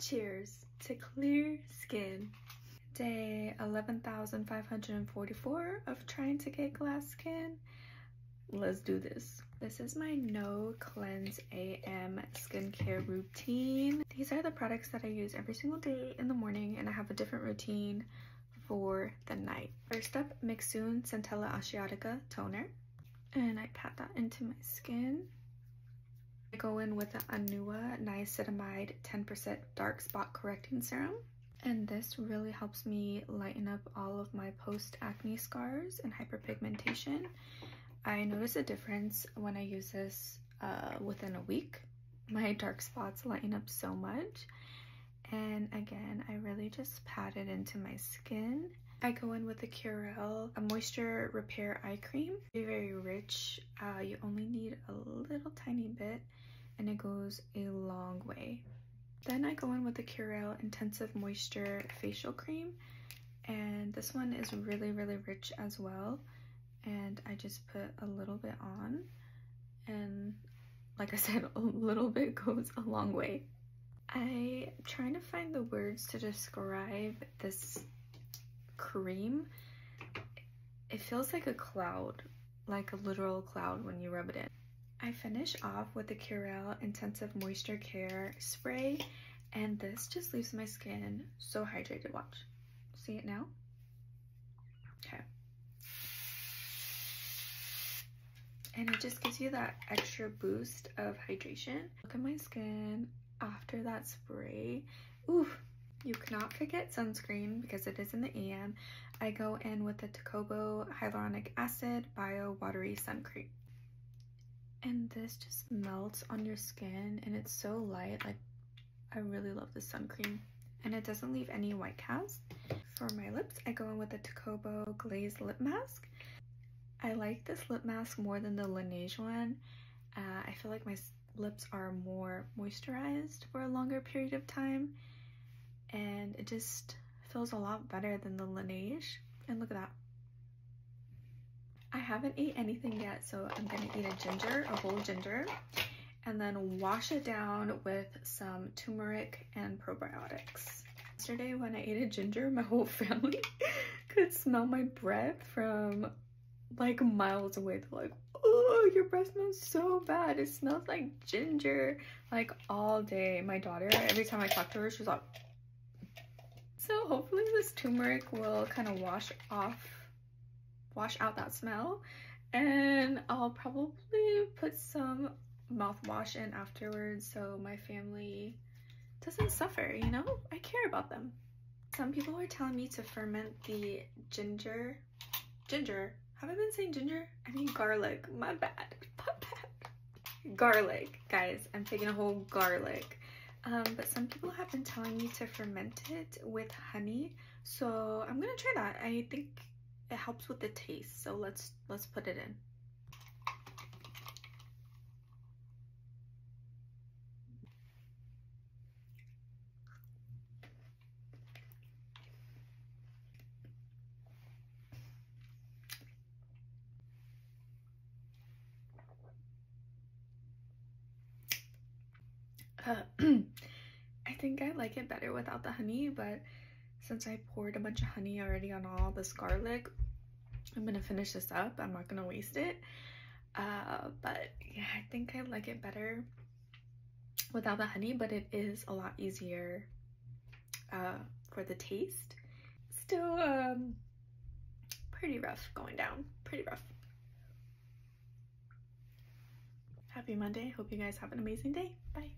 Cheers to clear skin. Day 11,544 of trying to get glass skin. Let's do this. This is my No Cleanse AM skincare routine. These are the products that I use every single day in the morning and I have a different routine for the night. First up, Mixsoon Centella Asiatica Toner. And I pat that into my skin. I go in with the Anua Niacinamide 10% Dark Spot Correcting Serum. And this really helps me lighten up all of my post-acne scars and hyperpigmentation. I notice a difference when I use this uh, within a week. My dark spots lighten up so much. And again, I really just pat it into my skin. I go in with the Curel a Moisture Repair Eye Cream. Very, very rich. Uh, you only need a little tiny bit and it goes a long way. Then I go in with the Curel Intensive Moisture Facial Cream. And this one is really, really rich as well and I just put a little bit on and like I said a little bit goes a long way. I'm trying to find the words to describe this cream. It feels like a cloud, like a literal cloud when you rub it in. I finish off with the Curel Intensive Moisture Care Spray and this just leaves my skin so hydrated. Watch. See it now? Okay. and it just gives you that extra boost of hydration. Look at my skin after that spray. Ooh, you cannot forget sunscreen because it is in the AM. I go in with the Tocobo Hyaluronic Acid Bio Watery Sun Cream. And this just melts on your skin and it's so light. Like, I really love this sun cream. And it doesn't leave any white cast. For my lips, I go in with the Tocobo Glazed Lip Mask. I like this lip mask more than the Laneige one. Uh, I feel like my lips are more moisturized for a longer period of time and it just feels a lot better than the Laneige. And look at that. I haven't ate anything yet, so I'm gonna eat a ginger, a whole ginger, and then wash it down with some turmeric and probiotics. Yesterday when I ate a ginger, my whole family could smell my breath from like miles away. They're like, oh, your breath smells so bad. It smells like ginger like all day. My daughter, every time I talk to her, she's like, so hopefully this turmeric will kind of wash off, wash out that smell. And I'll probably put some mouthwash in afterwards so my family doesn't suffer, you know? I care about them. Some people are telling me to ferment the ginger, ginger have I been saying ginger? I mean garlic. My bad. My bad. Garlic, guys. I'm taking a whole garlic. Um, but some people have been telling me to ferment it with honey. So I'm gonna try that. I think it helps with the taste. So let's let's put it in. Uh, I think I like it better without the honey, but since I poured a bunch of honey already on all this garlic, I'm gonna finish this up. I'm not gonna waste it. Uh, but yeah, I think I like it better without the honey, but it is a lot easier uh, for the taste. Still um, pretty rough going down, pretty rough. Happy Monday. Hope you guys have an amazing day. Bye.